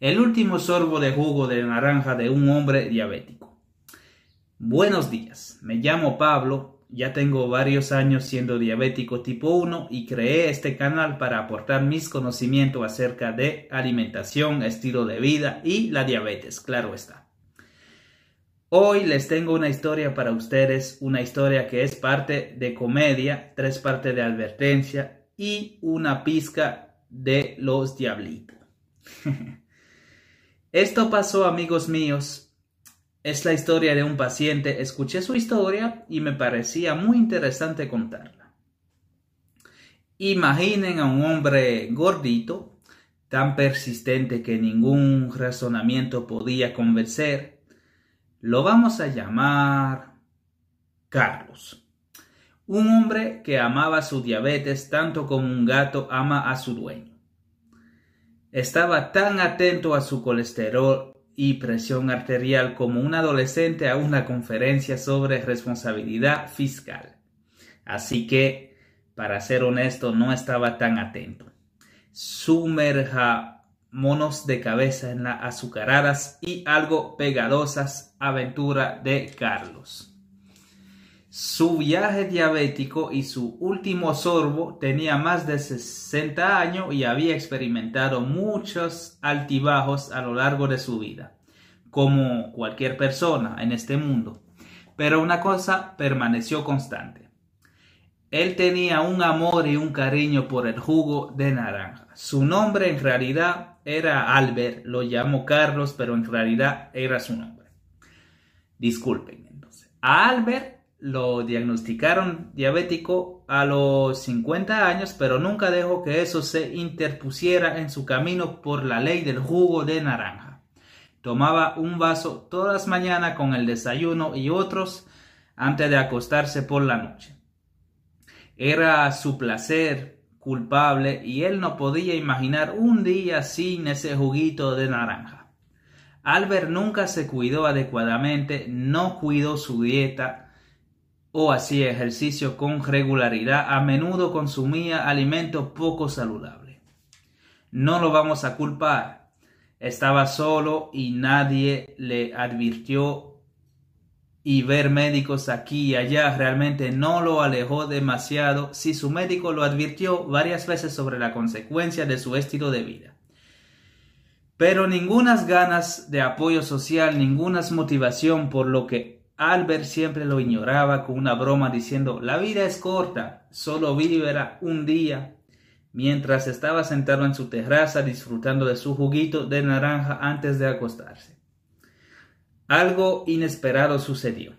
El último sorbo de jugo de naranja de un hombre diabético. Buenos días, me llamo Pablo, ya tengo varios años siendo diabético tipo 1 y creé este canal para aportar mis conocimientos acerca de alimentación, estilo de vida y la diabetes, claro está. Hoy les tengo una historia para ustedes, una historia que es parte de comedia, tres partes de advertencia y una pizca de los diablitos. Esto pasó, amigos míos. Es la historia de un paciente. Escuché su historia y me parecía muy interesante contarla. Imaginen a un hombre gordito, tan persistente que ningún razonamiento podía convencer. Lo vamos a llamar Carlos. Un hombre que amaba su diabetes tanto como un gato ama a su dueño. Estaba tan atento a su colesterol y presión arterial como un adolescente a una conferencia sobre responsabilidad fiscal. Así que, para ser honesto, no estaba tan atento. Sumerja monos de cabeza en las azucaradas y algo pegadosas aventura de Carlos. Su viaje diabético y su último sorbo tenía más de 60 años y había experimentado muchos altibajos a lo largo de su vida, como cualquier persona en este mundo. Pero una cosa permaneció constante. Él tenía un amor y un cariño por el jugo de naranja. Su nombre en realidad era Albert, lo llamó Carlos, pero en realidad era su nombre. Disculpen entonces. A Albert lo diagnosticaron diabético a los 50 años, pero nunca dejó que eso se interpusiera en su camino por la ley del jugo de naranja. Tomaba un vaso todas las mañanas con el desayuno y otros antes de acostarse por la noche. Era su placer culpable y él no podía imaginar un día sin ese juguito de naranja. Albert nunca se cuidó adecuadamente, no cuidó su dieta, o hacía ejercicio con regularidad, a menudo consumía alimentos poco saludables. No lo vamos a culpar. Estaba solo y nadie le advirtió y ver médicos aquí y allá realmente no lo alejó demasiado si su médico lo advirtió varias veces sobre la consecuencia de su estilo de vida. Pero ningunas ganas de apoyo social, ninguna motivación por lo que Albert siempre lo ignoraba con una broma diciendo, la vida es corta, solo vivirá un día, mientras estaba sentado en su terraza disfrutando de su juguito de naranja antes de acostarse. Algo inesperado sucedió.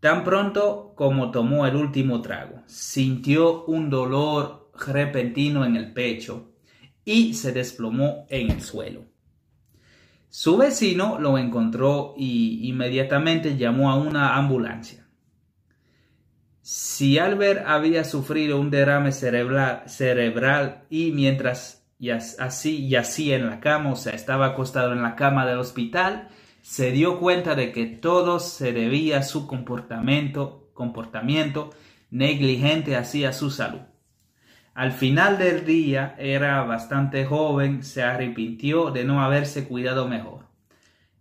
Tan pronto como tomó el último trago, sintió un dolor repentino en el pecho y se desplomó en el suelo. Su vecino lo encontró y inmediatamente llamó a una ambulancia. Si Albert había sufrido un derrame cerebral, y mientras así yacía en la cama, o sea, estaba acostado en la cama del hospital, se dio cuenta de que todo se debía a su comportamiento, comportamiento negligente hacia su salud. Al final del día era bastante joven, se arrepintió de no haberse cuidado mejor.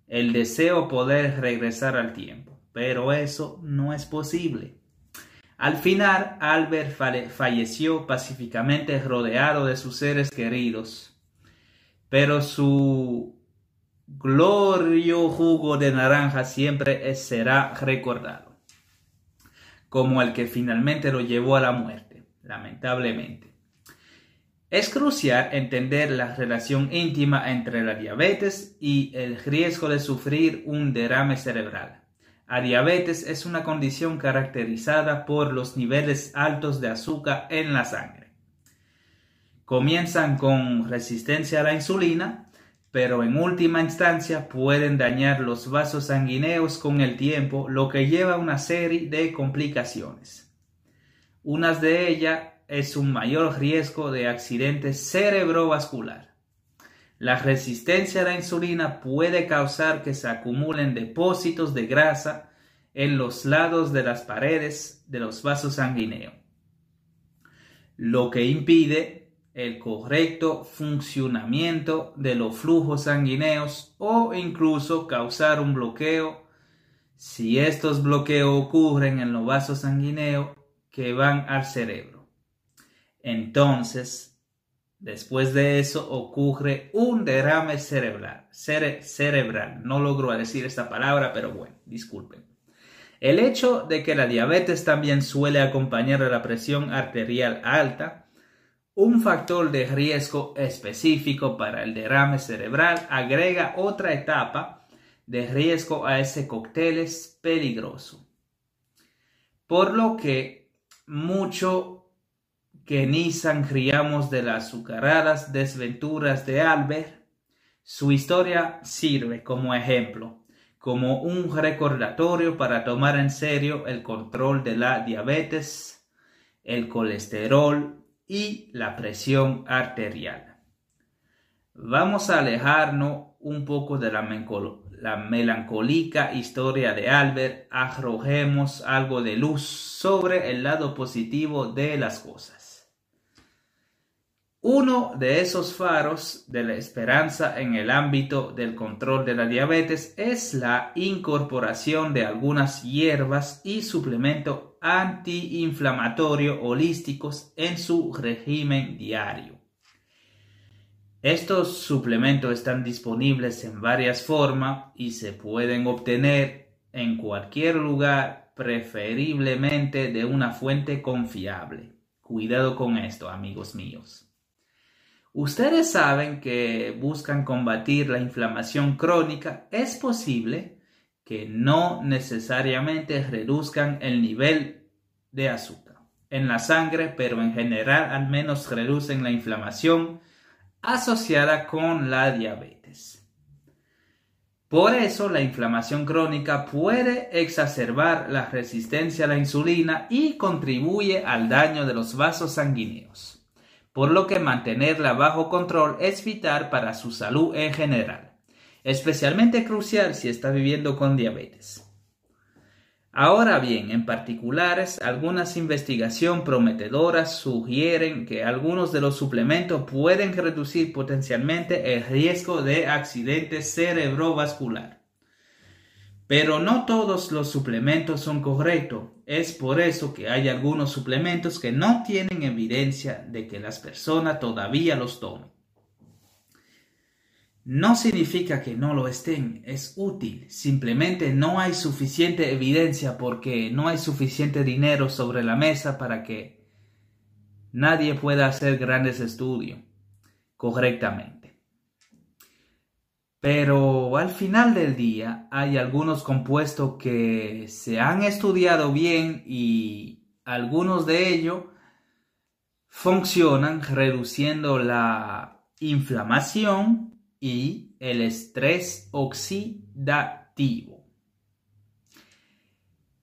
El deseo poder regresar al tiempo, pero eso no es posible. Al final, Albert falleció pacíficamente rodeado de sus seres queridos, pero su glorio jugo de naranja siempre será recordado como el que finalmente lo llevó a la muerte lamentablemente. Es crucial entender la relación íntima entre la diabetes y el riesgo de sufrir un derrame cerebral. La diabetes es una condición caracterizada por los niveles altos de azúcar en la sangre. Comienzan con resistencia a la insulina, pero en última instancia pueden dañar los vasos sanguíneos con el tiempo, lo que lleva a una serie de complicaciones. Una de ellas es un mayor riesgo de accidente cerebrovascular. La resistencia a la insulina puede causar que se acumulen depósitos de grasa en los lados de las paredes de los vasos sanguíneos, lo que impide el correcto funcionamiento de los flujos sanguíneos o incluso causar un bloqueo si estos bloqueos ocurren en los vasos sanguíneos que van al cerebro. Entonces, después de eso ocurre un derrame cerebral. cerebral. No logro decir esta palabra, pero bueno, disculpen. El hecho de que la diabetes también suele acompañar a la presión arterial alta, un factor de riesgo específico para el derrame cerebral, agrega otra etapa de riesgo a ese cóctel peligroso. Por lo que mucho que ni sangriamos de las azucaradas desventuras de Albert, su historia sirve como ejemplo como un recordatorio para tomar en serio el control de la diabetes, el colesterol y la presión arterial. Vamos a alejarnos un poco de la, la melancólica historia de Albert, arrojemos algo de luz sobre el lado positivo de las cosas. Uno de esos faros de la esperanza en el ámbito del control de la diabetes es la incorporación de algunas hierbas y suplementos antiinflamatorios holísticos en su régimen diario. Estos suplementos están disponibles en varias formas y se pueden obtener en cualquier lugar, preferiblemente de una fuente confiable. Cuidado con esto, amigos míos. Ustedes saben que buscan combatir la inflamación crónica. Es posible que no necesariamente reduzcan el nivel de azúcar en la sangre, pero en general al menos reducen la inflamación asociada con la diabetes. Por eso la inflamación crónica puede exacerbar la resistencia a la insulina y contribuye al daño de los vasos sanguíneos por lo que mantenerla bajo control es vital para su salud en general, especialmente crucial si está viviendo con diabetes. Ahora bien, en particulares, algunas investigaciones prometedoras sugieren que algunos de los suplementos pueden reducir potencialmente el riesgo de accidente cerebrovascular. Pero no todos los suplementos son correctos. Es por eso que hay algunos suplementos que no tienen evidencia de que las personas todavía los tomen. No significa que no lo estén, es útil. Simplemente no hay suficiente evidencia porque no hay suficiente dinero sobre la mesa para que nadie pueda hacer grandes estudios correctamente. Pero al final del día hay algunos compuestos que se han estudiado bien y algunos de ellos funcionan reduciendo la inflamación y el estrés oxidativo,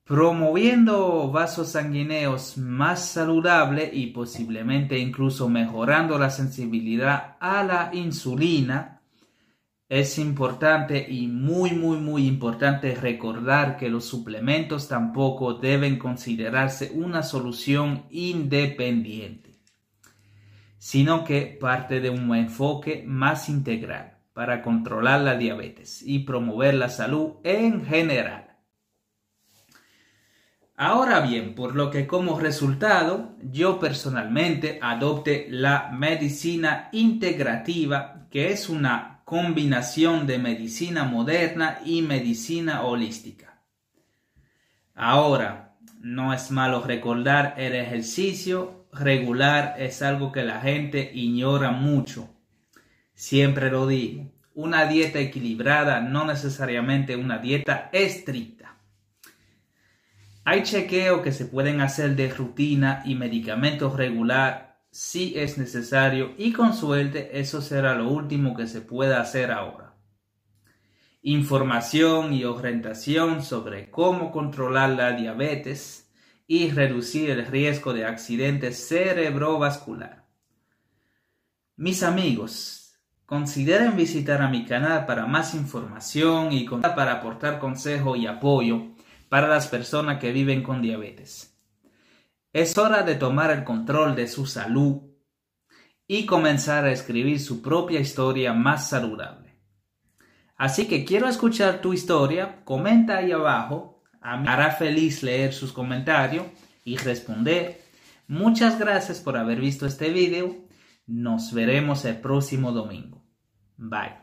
promoviendo vasos sanguíneos más saludables y posiblemente incluso mejorando la sensibilidad a la insulina es importante y muy, muy, muy importante recordar que los suplementos tampoco deben considerarse una solución independiente, sino que parte de un enfoque más integral para controlar la diabetes y promover la salud en general. Ahora bien, por lo que como resultado yo personalmente adopte la medicina integrativa, que es una combinación de medicina moderna y medicina holística. Ahora, no es malo recordar el ejercicio regular es algo que la gente ignora mucho. Siempre lo digo, una dieta equilibrada no necesariamente una dieta estricta. Hay chequeos que se pueden hacer de rutina y medicamentos regular si es necesario y con suerte eso será lo último que se pueda hacer ahora. Información y orientación sobre cómo controlar la diabetes y reducir el riesgo de accidente cerebrovascular. Mis amigos, consideren visitar a mi canal para más información y para aportar consejo y apoyo para las personas que viven con diabetes. Es hora de tomar el control de su salud y comenzar a escribir su propia historia más saludable. Así que quiero escuchar tu historia, comenta ahí abajo, a mí me hará feliz leer sus comentarios y responder. Muchas gracias por haber visto este video, nos veremos el próximo domingo. Bye.